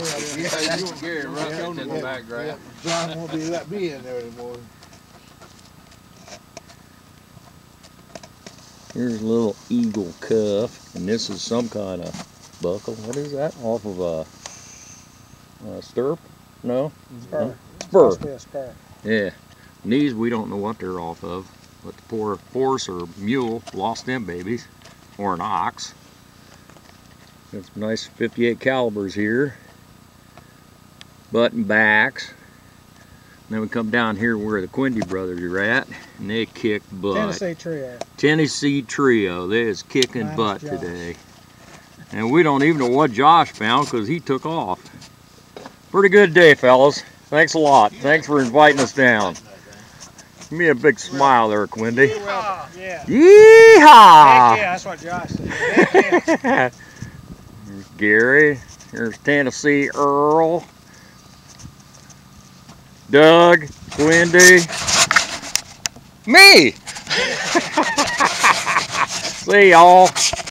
Yeah, you and Gary running in the background. John won't be let me in there anymore. Here's a little eagle cuff, and this is some kind of buckle. What is that? Off of a, a stirrup? No? Spur. Spur. Must a spur. Yeah. And these we don't know what they're off of, but the poor horse or mule lost them babies, or an ox. Got some nice 58 calibers here. Button backs. then we come down here where the Quindy brothers are at, and they kick butt. Tennessee Trio. Tennessee Trio. They is kicking Minus butt Josh. today. And we don't even know what Josh found because he took off. Pretty good day, fellas. Thanks a lot. Thanks for inviting us down. Give me a big smile there, Quindy. Ah, yeah. Heck Yeehaw! yeah, that's what Josh said. Heck yeah. Here's Gary. Here's Tennessee Earl. Doug, Wendy, Me! See y'all.